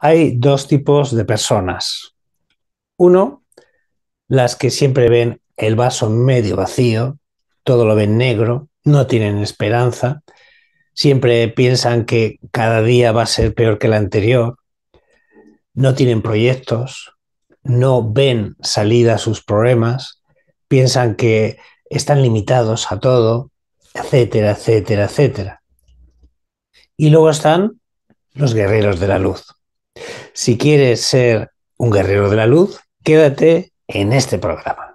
hay dos tipos de personas. Uno, las que siempre ven el vaso medio vacío, todo lo ven negro, no tienen esperanza, siempre piensan que cada día va a ser peor que el anterior, no tienen proyectos, no ven salida a sus problemas, piensan que están limitados a todo, etcétera, etcétera, etcétera. Y luego están los guerreros de la luz. Si quieres ser un guerrero de la luz, quédate en este programa.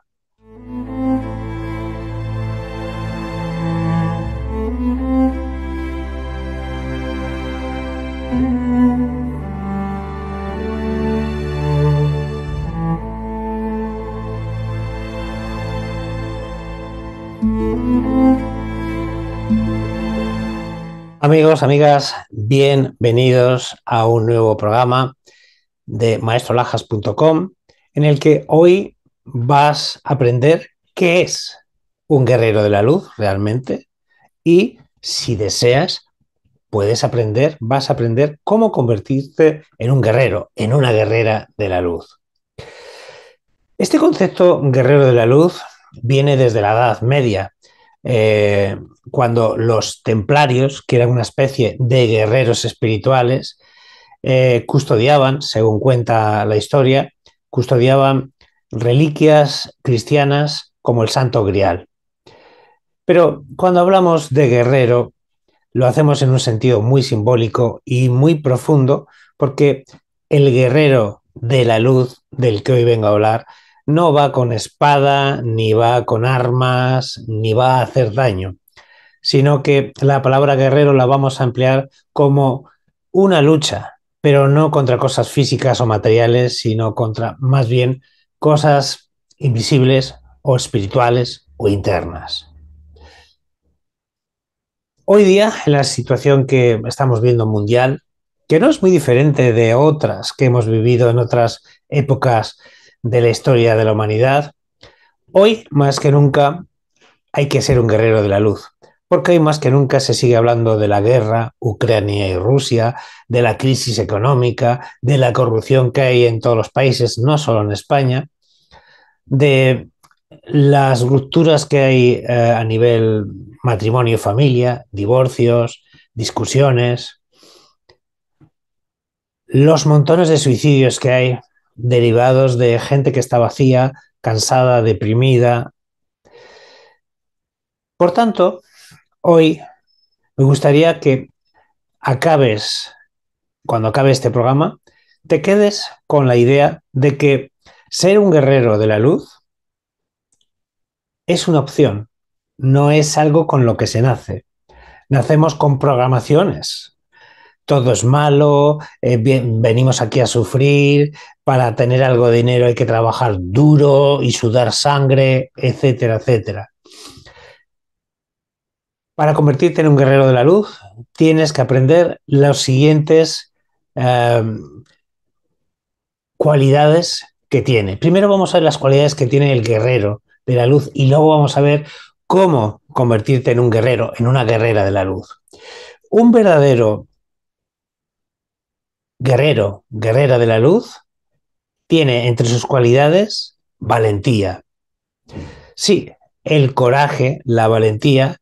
Amigos, amigas, bienvenidos a un nuevo programa de maestrolajas.com en el que hoy vas a aprender qué es un guerrero de la luz realmente y si deseas puedes aprender, vas a aprender cómo convertirte en un guerrero, en una guerrera de la luz. Este concepto guerrero de la luz viene desde la Edad Media, eh, cuando los templarios, que eran una especie de guerreros espirituales, eh, custodiaban, según cuenta la historia, custodiaban reliquias cristianas como el Santo Grial. Pero cuando hablamos de guerrero, lo hacemos en un sentido muy simbólico y muy profundo, porque el guerrero de la luz del que hoy vengo a hablar no va con espada, ni va con armas, ni va a hacer daño, sino que la palabra guerrero la vamos a emplear como una lucha, pero no contra cosas físicas o materiales, sino contra más bien cosas invisibles o espirituales o internas. Hoy día, en la situación que estamos viendo mundial, que no es muy diferente de otras que hemos vivido en otras épocas de la historia de la humanidad, hoy más que nunca hay que ser un guerrero de la luz, porque hoy más que nunca se sigue hablando de la guerra, Ucrania y Rusia, de la crisis económica, de la corrupción que hay en todos los países, no solo en España, de las rupturas que hay eh, a nivel matrimonio familia, divorcios, discusiones, los montones de suicidios que hay derivados de gente que está vacía, cansada, deprimida. Por tanto, hoy me gustaría que acabes, cuando acabe este programa, te quedes con la idea de que ser un guerrero de la luz es una opción, no es algo con lo que se nace. Nacemos con programaciones, todo es malo, eh, venimos aquí a sufrir, para tener algo de dinero hay que trabajar duro y sudar sangre, etcétera, etcétera. Para convertirte en un guerrero de la luz, tienes que aprender las siguientes em, cualidades que tiene. Primero vamos a ver las cualidades que tiene el guerrero de la luz y luego vamos a ver cómo convertirte en un guerrero, en una guerrera de la luz. Un verdadero guerrero, guerrera de la luz, tiene entre sus cualidades valentía. Sí, el coraje, la valentía,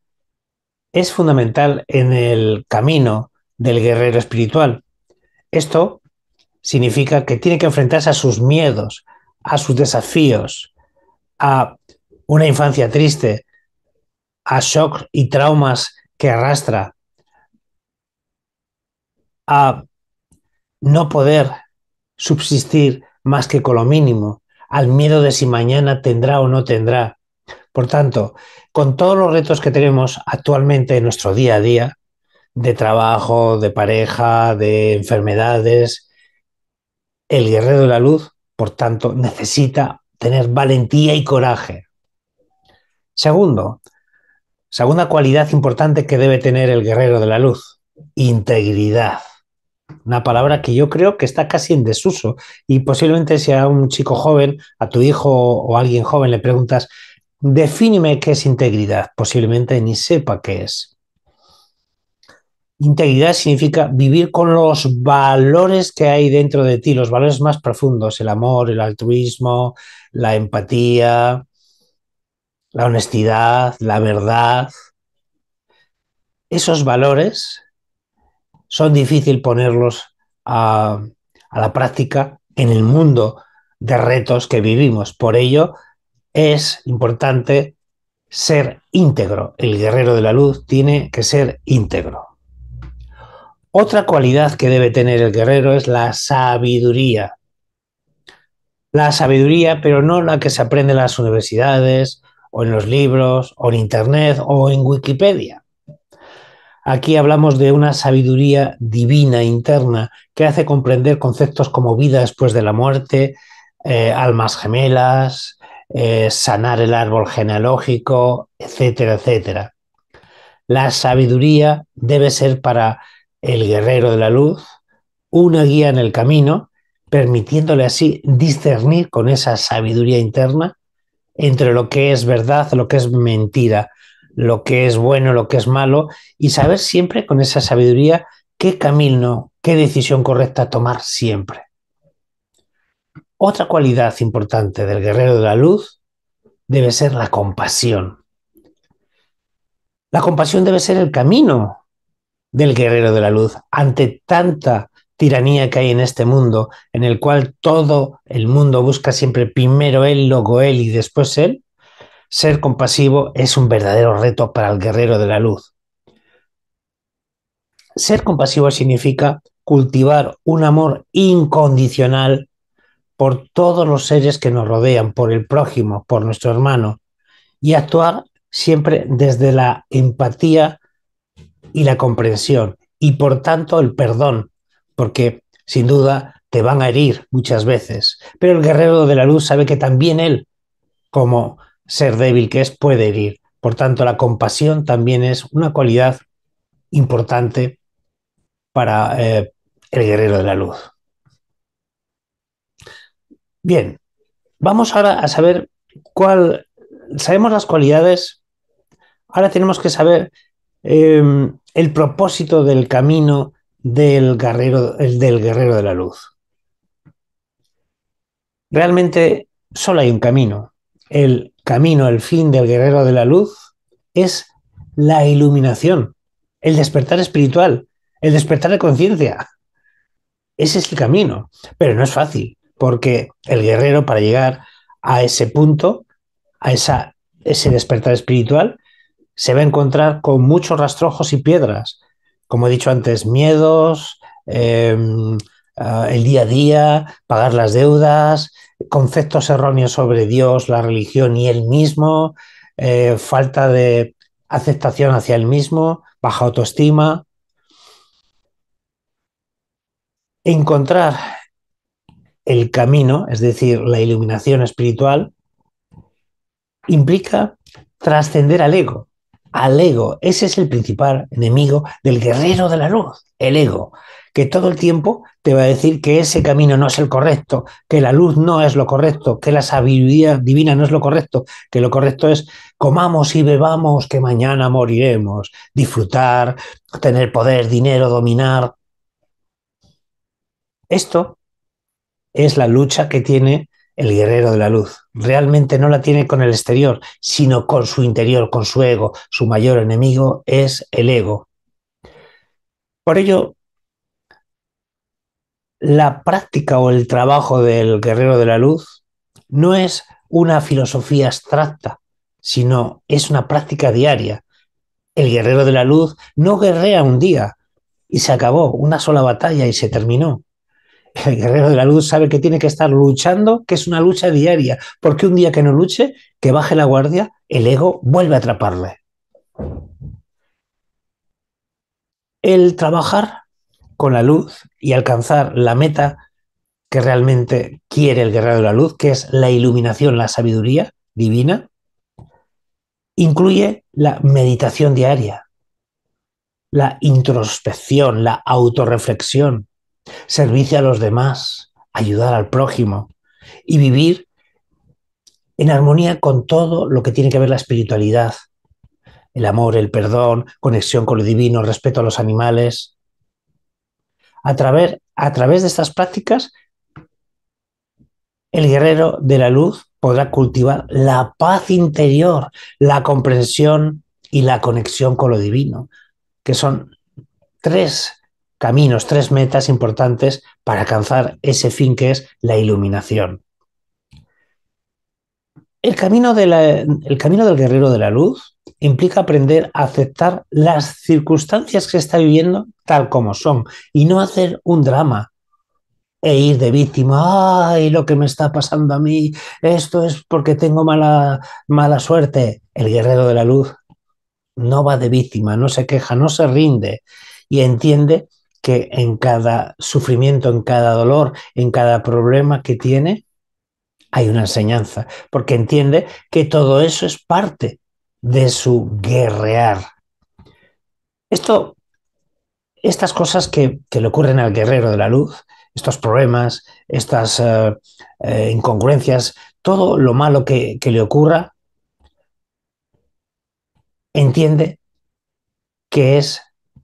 es fundamental en el camino del guerrero espiritual. Esto significa que tiene que enfrentarse a sus miedos, a sus desafíos, a una infancia triste, a shocks y traumas que arrastra, a no poder subsistir más que con lo mínimo, al miedo de si mañana tendrá o no tendrá. Por tanto, con todos los retos que tenemos actualmente en nuestro día a día, de trabajo, de pareja, de enfermedades, el guerrero de la luz, por tanto, necesita tener valentía y coraje. Segundo, segunda cualidad importante que debe tener el guerrero de la luz, integridad. Una palabra que yo creo que está casi en desuso y posiblemente si a un chico joven, a tu hijo o a alguien joven le preguntas, defíneme qué es integridad, posiblemente ni sepa qué es. Integridad significa vivir con los valores que hay dentro de ti, los valores más profundos, el amor, el altruismo, la empatía, la honestidad, la verdad. Esos valores son difíciles ponerlos a, a la práctica en el mundo de retos que vivimos. Por ello, es importante ser íntegro. El guerrero de la luz tiene que ser íntegro. Otra cualidad que debe tener el guerrero es la sabiduría. La sabiduría, pero no la que se aprende en las universidades o en los libros o en Internet o en Wikipedia. Aquí hablamos de una sabiduría divina interna que hace comprender conceptos como vida después de la muerte, eh, almas gemelas, eh, sanar el árbol genealógico, etcétera, etcétera. La sabiduría debe ser para el guerrero de la luz una guía en el camino, permitiéndole así discernir con esa sabiduría interna entre lo que es verdad, lo que es mentira, lo que es bueno, lo que es malo, y saber siempre con esa sabiduría qué camino, qué decisión correcta tomar siempre. Otra cualidad importante del guerrero de la luz debe ser la compasión. La compasión debe ser el camino del guerrero de la luz ante tanta tiranía que hay en este mundo, en el cual todo el mundo busca siempre primero él, luego él y después él, ser compasivo es un verdadero reto para el guerrero de la luz. Ser compasivo significa cultivar un amor incondicional por todos los seres que nos rodean, por el prójimo, por nuestro hermano, y actuar siempre desde la empatía y la comprensión, y por tanto el perdón, porque sin duda te van a herir muchas veces, pero el guerrero de la luz sabe que también él, como ser débil que es, puede herir. Por tanto, la compasión también es una cualidad importante para eh, el guerrero de la luz. Bien, vamos ahora a saber cuál, sabemos las cualidades, ahora tenemos que saber eh, el propósito del camino del guerrero, el del guerrero de la luz. Realmente solo hay un camino. El camino, el fin del guerrero de la luz es la iluminación, el despertar espiritual, el despertar de conciencia. Ese es el camino, pero no es fácil, porque el guerrero para llegar a ese punto, a esa, ese despertar espiritual, se va a encontrar con muchos rastrojos y piedras. Como he dicho antes, miedos, em, ah, el día a día, pagar las deudas, conceptos erróneos sobre Dios, la religión y él mismo, eh, falta de aceptación hacia él mismo, baja autoestima. Encontrar el camino, es decir, la iluminación espiritual, implica trascender al ego, al ego. Ese es el principal enemigo del guerrero de la luz, el ego, que todo el tiempo te va a decir que ese camino no es el correcto, que la luz no es lo correcto, que la sabiduría divina no es lo correcto, que lo correcto es comamos y bebamos, que mañana moriremos, disfrutar, tener poder, dinero, dominar. Esto es la lucha que tiene el guerrero de la luz. Realmente no la tiene con el exterior, sino con su interior, con su ego. Su mayor enemigo es el ego. Por ello, la práctica o el trabajo del guerrero de la luz no es una filosofía abstracta, sino es una práctica diaria. El guerrero de la luz no guerrea un día y se acabó, una sola batalla y se terminó el guerrero de la luz sabe que tiene que estar luchando, que es una lucha diaria, porque un día que no luche, que baje la guardia, el ego vuelve a atraparle. El trabajar con la luz y alcanzar la meta que realmente quiere el guerrero de la luz, que es la iluminación, la sabiduría divina, incluye la meditación diaria, la introspección, la autorreflexión, servicio a los demás, ayudar al prójimo y vivir en armonía con todo lo que tiene que ver la espiritualidad. el amor, el perdón, conexión con lo divino, respeto a los animales. A través, a través de estas prácticas, el guerrero de la luz podrá cultivar la paz interior, la comprensión y la conexión con lo divino, que son tres caminos, tres metas importantes para alcanzar ese fin que es la iluminación. El camino, del guerrero de la luz implica aprender a aceptar las circunstancias que está viviendo tal como son y no hacer un drama e ir de víctima, ay, lo que me está pasando a mí, esto es porque tengo mala, mala suerte. El guerrero de la luz no va de víctima, no se queja, no se rinde y entiende que en cada sufrimiento, en cada dolor, en cada problema que tiene, hay una enseñanza, porque entiende que todo eso es parte de su guerrear. Esto, estas cosas que, le ocurren al guerrero de la luz, estos problemas, estas uh, eh, incongruencias, todo lo malo que, que le ocurra, entiende que es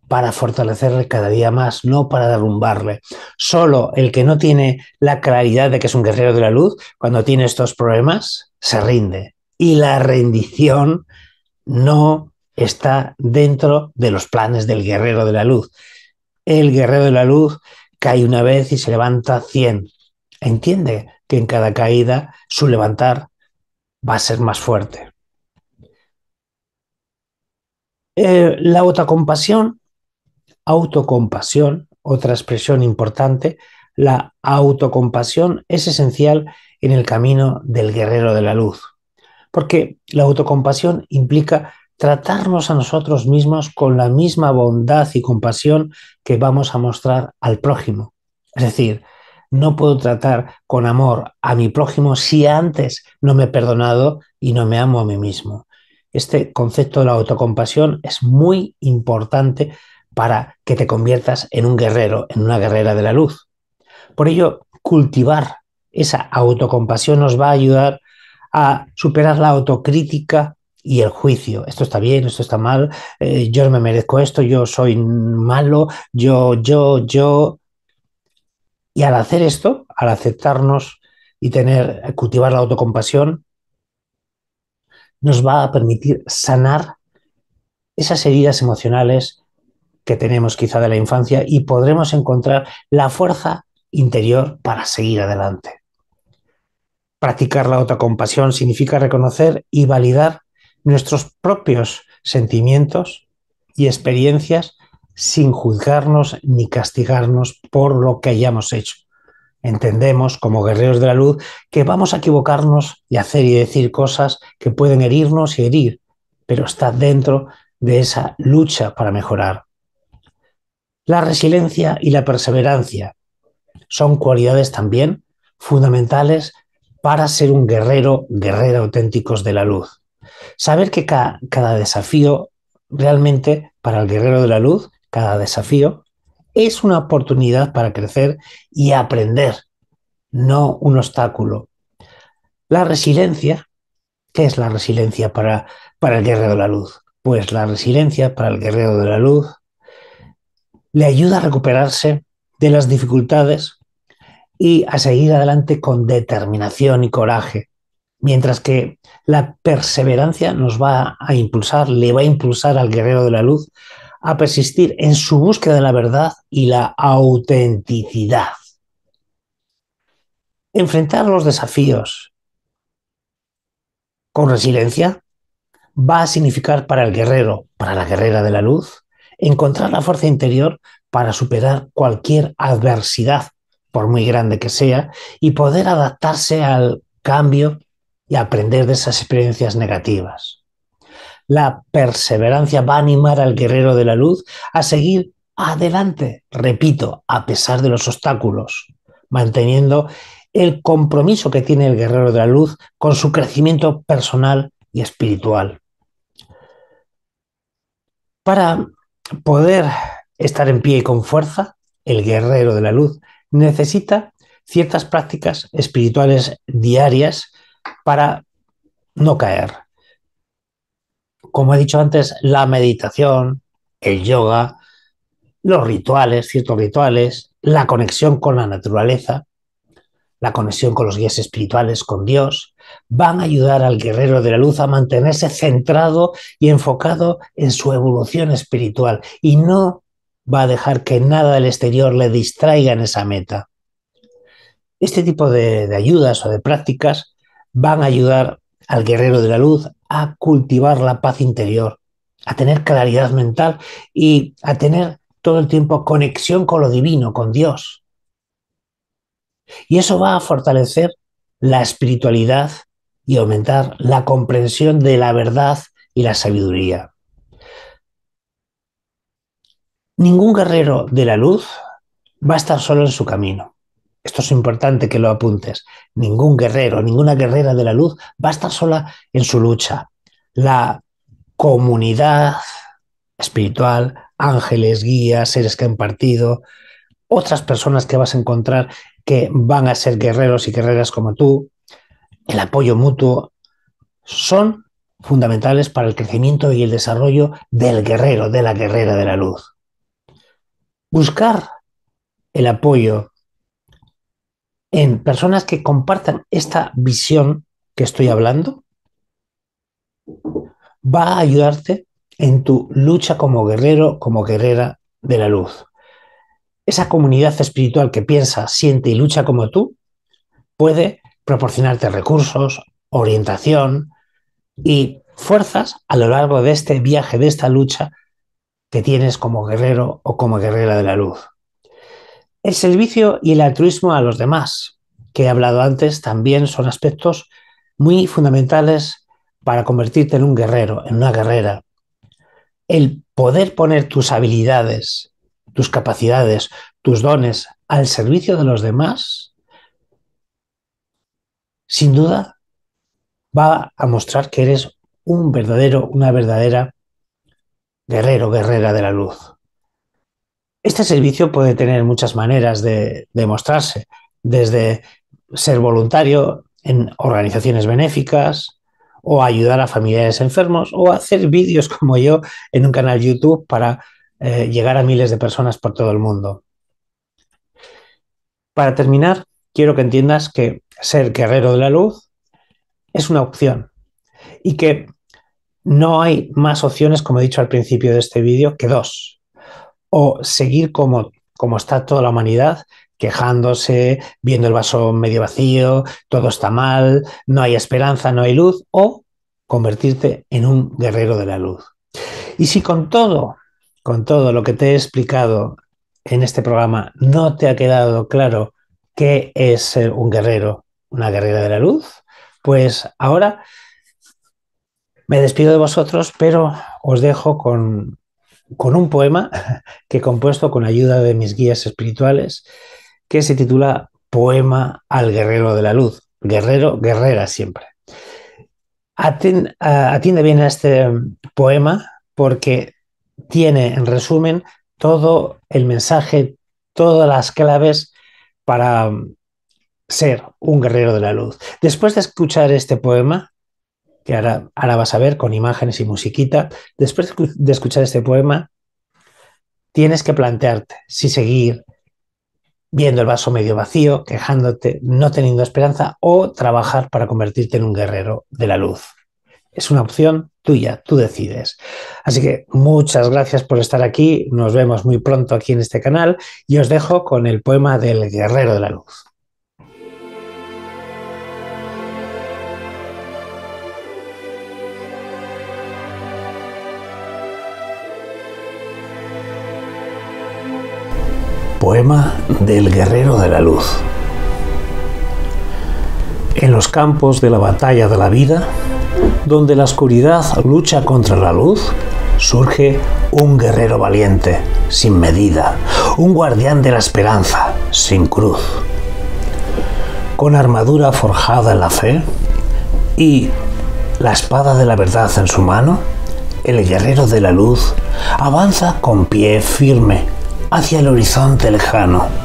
para fortalecerle cada día más, no para derrumbarle. Solo el que no tiene la claridad de que es un guerrero de la luz, cuando tiene estos problemas, se rinde. Y la rendición no está dentro de los planes del guerrero de la luz. El guerrero de la luz cae una vez y se levanta cien. Entiende que en cada caída su levantar va a ser más fuerte. Eh, la autocompasión, autocompasión, otra expresión importante, la autocompasión es esencial en el camino del guerrero de la luz, porque la autocompasión implica tratarnos a nosotros mismos con la misma bondad y compasión que vamos a mostrar al prójimo. Es decir, no puedo tratar con amor a mi prójimo si antes no me he perdonado y no me amo a mí mismo. Este concepto de la autocompasión es muy importante para que te conviertas en un guerrero, en una guerrera de la luz. Por ello, cultivar esa autocompasión nos va a ayudar a superar la autocrítica y el juicio. Esto está bien, esto está mal, eh, yo no me merezco esto, yo soy malo, yo, yo, yo. Y al hacer esto, al aceptarnos y tener, cultivar la autocompasión, nos va a permitir sanar esas heridas emocionales que tenemos quizá de la infancia y podremos encontrar la fuerza interior para seguir adelante. Practicar la autocompasión significa reconocer y validar nuestros propios sentimientos y experiencias sin juzgarnos ni castigarnos por lo que hayamos hecho. Entendemos como guerreros de la luz que vamos a equivocarnos y hacer y decir cosas que pueden herirnos y herir, pero está dentro de esa lucha para mejorar. La resiliencia y la perseverancia son cualidades también fundamentales para ser un guerrero, guerrera auténticos de la luz. Saber que cada, desafío realmente para el guerrero de la luz, cada desafío es una oportunidad para crecer y aprender, no un obstáculo. La resiliencia, ¿qué es la resiliencia para, para el guerrero de la luz? Pues la resiliencia para el guerrero de la luz le ayuda a recuperarse de las dificultades y a seguir adelante con determinación y coraje, Mientras que la perseverancia nos va a impulsar, le va a impulsar al guerrero de la luz a persistir en su búsqueda de la verdad y la autenticidad. Enfrentar los desafíos con resiliencia va a significar para el guerrero, para la guerrera de la luz, encontrar la fuerza interior para superar cualquier adversidad, por muy grande que sea, y poder adaptarse al cambio y aprender de esas experiencias negativas. La perseverancia va a animar al guerrero de la luz a seguir adelante, repito, a pesar de los obstáculos, manteniendo el compromiso que tiene el guerrero de la luz con su crecimiento personal y espiritual. Para poder estar en pie y con fuerza, el guerrero de la luz necesita ciertas prácticas espirituales diarias para no caer. como he dicho antes, la meditación, el yoga, los rituales, ciertos rituales, la conexión con la naturaleza, la conexión con los guías espirituales, con Dios, van a ayudar al guerrero de la luz a mantenerse centrado y enfocado en su evolución espiritual y no va a dejar que nada del exterior le distraiga en esa meta. Este tipo de, de ayudas o de prácticas van a ayudar al guerrero de la luz a cultivar la paz interior, a tener claridad mental y a tener todo el tiempo conexión con lo divino, con Dios. Y eso va a fortalecer la espiritualidad y aumentar la comprensión de la verdad y la sabiduría. Ningún guerrero de la luz va a estar solo en su camino. Esto es importante que lo apuntes. Ningún guerrero, ninguna guerrera de la luz va a estar sola en su lucha. La comunidad espiritual, ángeles, guías, seres que han partido, otras personas que vas a encontrar que van a ser guerreros y guerreras como tú, el apoyo mutuo, son fundamentales para el crecimiento y el desarrollo del guerrero, de la guerrera de la luz. Buscar el apoyo en personas que compartan esta visión que estoy hablando va a ayudarte en tu lucha como guerrero, como guerrera de la luz. Esa comunidad espiritual que piensa, siente y lucha como tú puede proporcionarte recursos, orientación y fuerzas a lo largo de este viaje, de esta lucha que tienes como guerrero o como guerrera de la luz. El servicio y el altruismo a los demás, que he hablado antes, también son aspectos muy fundamentales para convertirte en un guerrero, en una guerrera. El poder poner tus habilidades, tus capacidades, tus dones al servicio de los demás, sin duda va a mostrar que eres un verdadero, una verdadera guerrero, guerrera de la luz. Este servicio puede tener muchas maneras de, demostrarse, desde ser voluntario en organizaciones benéficas o ayudar a familiares enfermos o hacer vídeos como yo en un canal YouTube para eh, llegar a miles de personas por todo el mundo. Para terminar, quiero que entiendas que ser guerrero de la luz es una opción y que no hay más opciones, como he dicho al principio de este vídeo, que dos o seguir como, como está toda la humanidad, quejándose, viendo el vaso medio vacío, todo está mal, no hay esperanza, no hay luz, o convertirte en un guerrero de la luz. Y si con todo, con todo lo que te he explicado en este programa no te ha quedado claro qué es ser un guerrero, una guerrera de la luz, pues ahora me despido de vosotros, pero os dejo con con un poema que he compuesto con ayuda de mis guías espirituales, que se titula Poema al Guerrero de la Luz. Guerrero, guerrera siempre. Atiende bien a este poema porque tiene, en resumen, todo el mensaje, todas las claves para ser un guerrero de la luz. Después de escuchar este poema, que ahora, vas a ver con imágenes y musiquita, después de escuchar este poema, tienes que plantearte si seguir viendo el vaso medio vacío, quejándote, no teniendo esperanza, o trabajar para convertirte en un guerrero de la luz. Es una opción tuya, tú decides. Así que muchas gracias por estar aquí, nos vemos muy pronto aquí en este canal y os dejo con el poema del guerrero de la luz. Poema del Guerrero de la Luz. En los campos de la batalla de la vida, donde la oscuridad lucha contra la luz, surge un guerrero valiente, sin medida, un guardián de la esperanza, sin cruz. Con armadura forjada en la fe y la espada de la verdad en su mano, el guerrero de la luz avanza con pie firme hacia el horizonte lejano.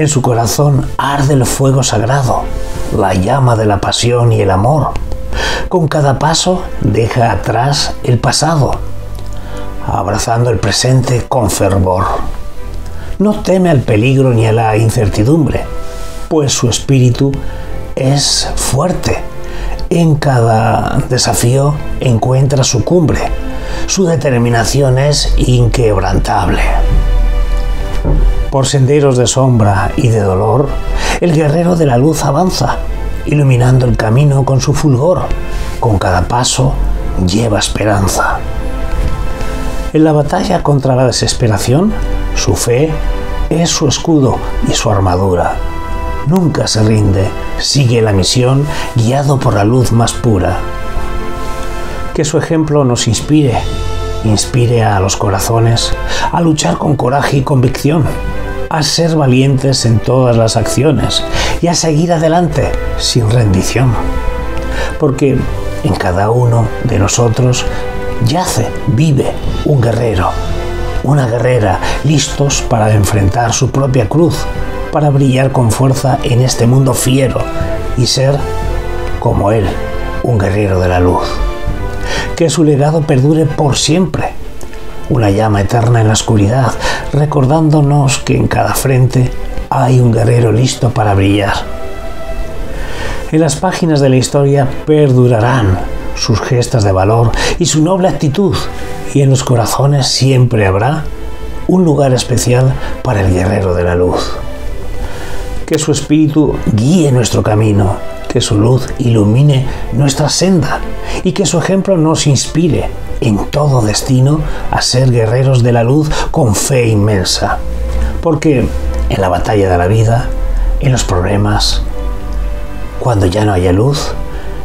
En su corazón arde el fuego sagrado, la llama de la pasión y el amor. Con cada paso deja atrás el pasado, abrazando el presente con fervor. No teme al peligro ni a la incertidumbre, pues su espíritu es fuerte. En cada desafío encuentra su cumbre. Su determinación es inquebrantable. Por senderos de sombra y de dolor, el guerrero de la luz avanza, iluminando el camino con su fulgor. Con cada paso lleva esperanza. En la batalla contra la desesperación, su fe es su escudo y su armadura. Nunca se rinde, sigue la misión guiado por la luz más pura. Que su ejemplo nos inspire, inspire a los corazones a luchar con coraje y convicción, a ser valientes en todas las acciones y a seguir adelante sin rendición. Porque en cada uno de nosotros yace, vive un guerrero, una guerrera, listos para enfrentar su propia cruz, para brillar con fuerza en este mundo fiero y ser, como él, un guerrero de la luz. Que su legado perdure por siempre, una llama eterna en la oscuridad, recordándonos que en cada frente hay un guerrero listo para brillar. En las páginas de la historia perdurarán sus gestas de valor y su noble actitud, y en los corazones siempre habrá un lugar especial para el guerrero de la luz. Que su espíritu guíe nuestro camino, que su luz ilumine nuestra senda y que su ejemplo nos inspire en todo destino a ser guerreros de la luz con fe inmensa. Porque en la batalla de la vida, en los problemas, cuando ya no haya luz,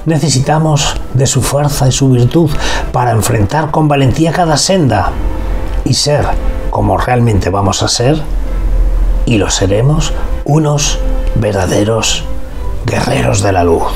necesitamos de su fuerza y su virtud para enfrentar con valentía cada senda y ser como realmente vamos a ser, y lo seremos, unos verdaderos guerreros de la luz.